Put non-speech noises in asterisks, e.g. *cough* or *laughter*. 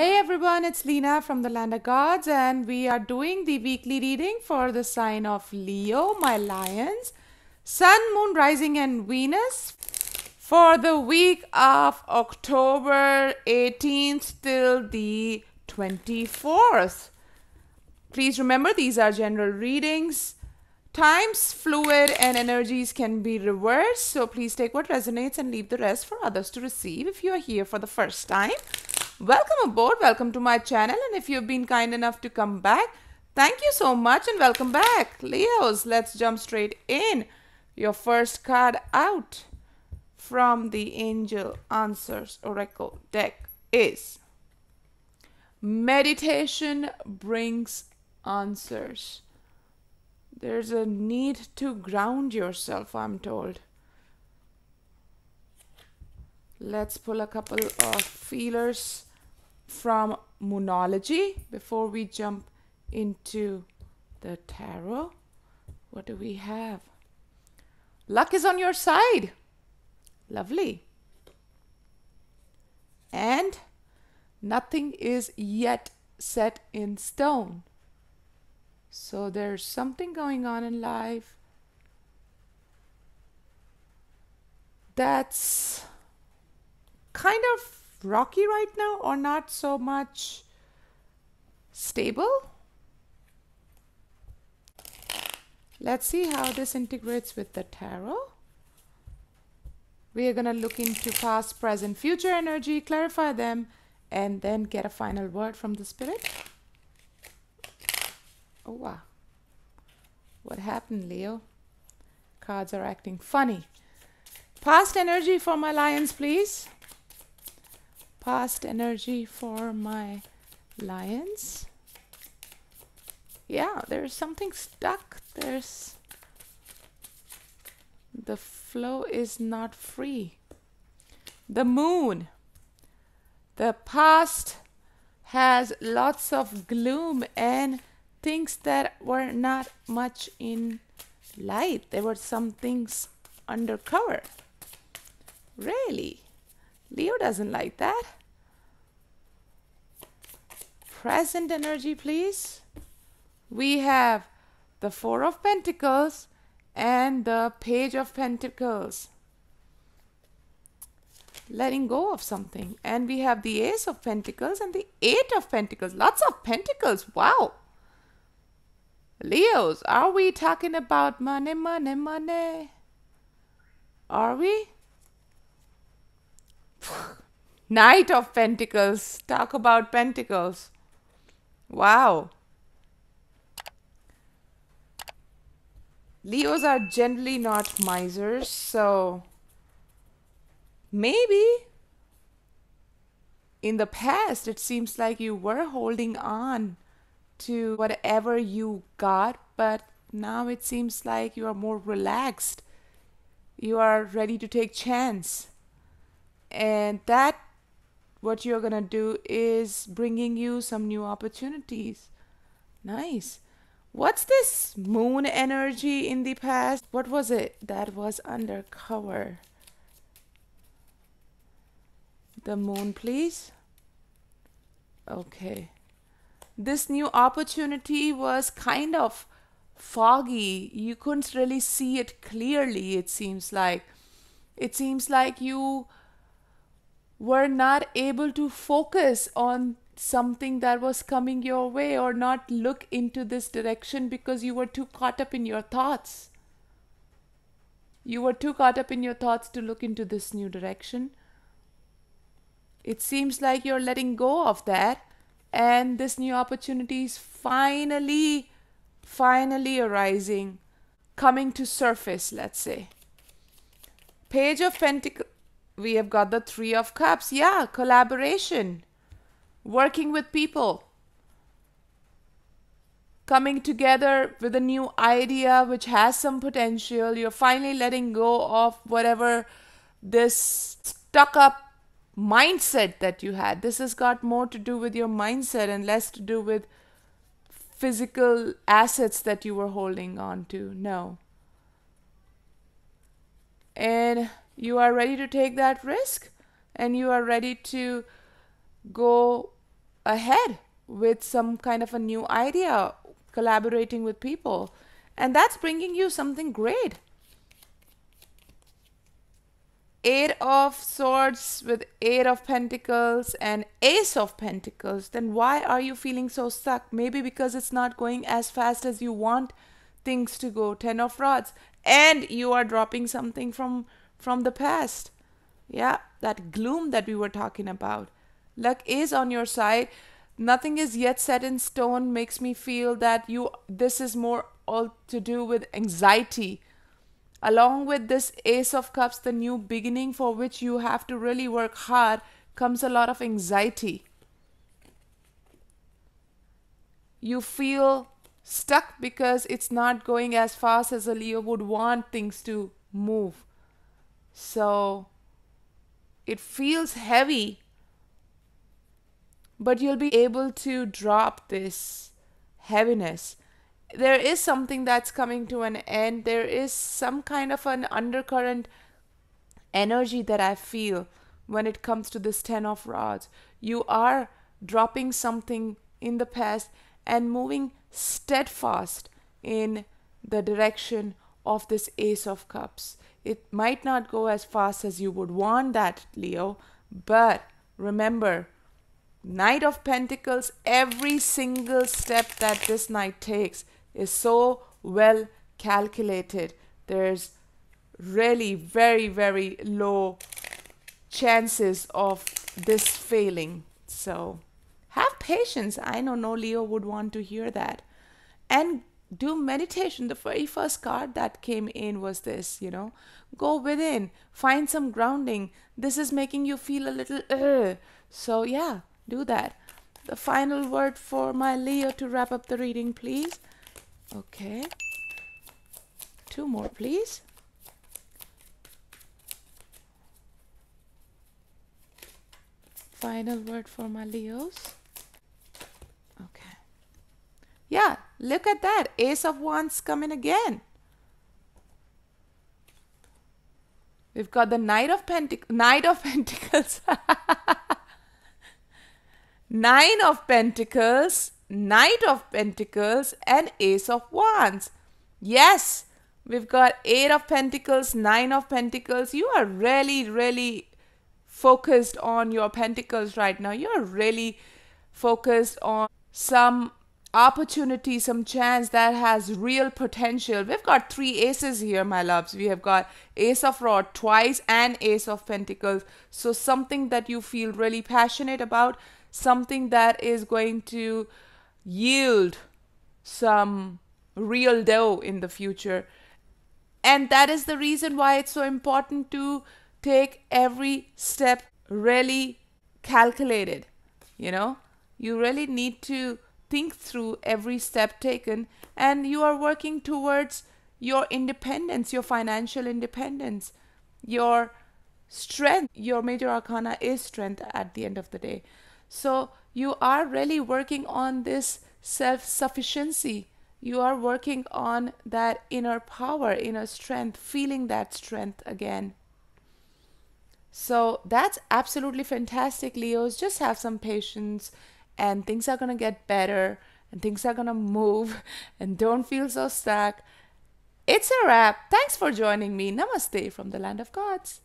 Hey everyone, it's Leena from the Land of Gods, and we are doing the weekly reading for the sign of Leo, my lions, Sun, Moon, Rising, and Venus for the week of October 18th till the 24th. Please remember these are general readings. Times, fluid, and energies can be reversed, so please take what resonates and leave the rest for others to receive if you are here for the first time. Welcome aboard, welcome to my channel, and if you've been kind enough to come back, thank you so much and welcome back. Leos, let's jump straight in. Your first card out from the Angel Answers Oracle deck is Meditation brings answers. There's a need to ground yourself, I'm told. Let's pull a couple of feelers from Moonology before we jump into the tarot. What do we have? Luck is on your side. Lovely. And nothing is yet set in stone. So there's something going on in life that's kind of rocky right now or not so much stable. Let's see how this integrates with the tarot. We are going to look into past, present, future energy, clarify them, and then get a final word from the spirit. Oh, wow. What happened, Leo? Cards are acting funny. Past energy for my lions, please past energy for my lions. Yeah, there's something stuck. There's the flow is not free. The moon. The past has lots of gloom and things that were not much in light. There were some things undercover. Really? Leo doesn't like that. Present energy, please. We have the Four of Pentacles and the Page of Pentacles. Letting go of something. And we have the Ace of Pentacles and the Eight of Pentacles. Lots of Pentacles. Wow. Leos, are we talking about money, money, money? Are we? Knight of Pentacles. Talk about Pentacles. Wow. Leos are generally not misers, so maybe in the past it seems like you were holding on to whatever you got, but now it seems like you are more relaxed. You are ready to take chance and that what you're gonna do is bringing you some new opportunities. Nice. What's this moon energy in the past? What was it that was undercover? The moon please. Okay. This new opportunity was kind of foggy. You couldn't really see it clearly it seems like. It seems like you were not able to focus on something that was coming your way or not look into this direction because you were too caught up in your thoughts. You were too caught up in your thoughts to look into this new direction. It seems like you're letting go of that, and this new opportunity is finally, finally arising, coming to surface, let's say. Page of Pentacles we have got the Three of Cups. Yeah, collaboration, working with people, coming together with a new idea which has some potential. You're finally letting go of whatever this stuck up mindset that you had. This has got more to do with your mindset and less to do with physical assets that you were holding on to. No. And you are ready to take that risk and you are ready to go ahead with some kind of a new idea, collaborating with people. And that's bringing you something great. Eight of Swords with Eight of Pentacles and Ace of Pentacles, then why are you feeling so stuck? Maybe because it's not going as fast as you want things to go. Ten of Rods, and you are dropping something from from the past. Yeah, that gloom that we were talking about. Luck is on your side. Nothing is yet set in stone. Makes me feel that you. This is more all to do with anxiety Along with this Ace of Cups, the new beginning for which you have to really work hard, comes a lot of anxiety. You feel stuck because it's not going as fast as a Leo would want things to move. So it feels heavy, but you'll be able to drop this heaviness there is something that's coming to an end. There is some kind of an undercurrent energy that I feel when it comes to this 10 of rods. You are dropping something in the past and moving steadfast in the direction of this ace of cups. It might not go as fast as you would want that, Leo, but remember, Knight of Pentacles, every single step that this knight takes is so well calculated. There's really very, very low chances of this failing. So have patience. I know no Leo would want to hear that. And do meditation. The very first card that came in was this, you know. Go within, find some grounding. This is making you feel a little, uh. so yeah, do that. The final word for my Leo to wrap up the reading, please. Okay. Two more, please. Final word for my Leos. Okay. Yeah, look at that. Ace of Wands coming again. We've got the Knight of Pentac Knight of *laughs* Pentacles. Nine of Pentacles Knight of Pentacles, and Ace of Wands. Yes, we've got Eight of Pentacles, Nine of Pentacles. You are really, really focused on your Pentacles right now. You're really focused on some opportunity, some chance that has real potential. We've got three aces here, my loves. We have got Ace of Rod twice and Ace of Pentacles. So something that you feel really passionate about, something that is going to yield some real dough in the future. And that is the reason why it's so important to take every step really calculated. You know, you really need to think through every step taken, and you are working towards your independence, your financial independence, your strength. Your major arcana is strength at the end of the day. So you are really working on this self sufficiency. You are working on that inner power, inner strength, feeling that strength again. So that's absolutely fantastic, Leos. Just have some patience and things are going to get better and things are going to move *laughs* and don't feel so stuck. It's a wrap. Thanks for joining me. Namaste from the land of gods.